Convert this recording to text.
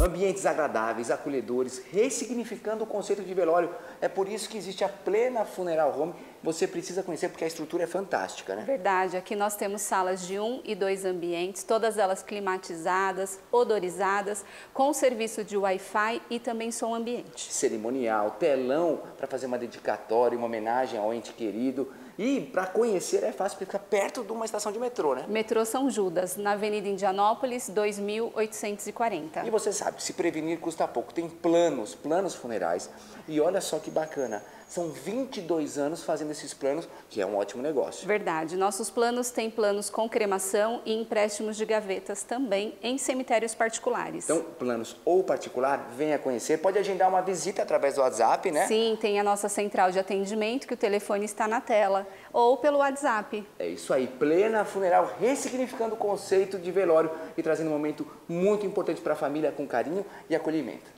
Ambientes agradáveis, acolhedores, ressignificando o conceito de velório. É por isso que existe a Plena Funeral Home. Você precisa conhecer porque a estrutura é fantástica, né? Verdade, aqui nós temos salas de um e dois ambientes, todas elas climatizadas, odorizadas, com serviço de Wi-Fi e também som ambiente. Cerimonial, telão para fazer uma dedicatória, uma homenagem ao ente querido. E para conhecer é fácil, porque fica perto de uma estação de metrô, né? Metrô São Judas, na Avenida Indianópolis, 2840. E você sabe, se prevenir custa pouco. Tem planos, planos funerais. E olha só que bacana, são 22 anos fazendo esses planos, que é um ótimo negócio. Verdade. Nossos planos têm planos com cremação e empréstimos de gavetas também em cemitérios particulares. Então, planos ou particular, venha conhecer. Pode agendar uma visita através do WhatsApp, né? Sim, tem a nossa central de atendimento, que o telefone está na tela, ou pelo WhatsApp. É isso aí, Plena Funeral, ressignificando o conceito de velório e trazendo um momento muito importante para a família com carinho e acolhimento.